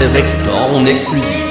Explore en exclusif.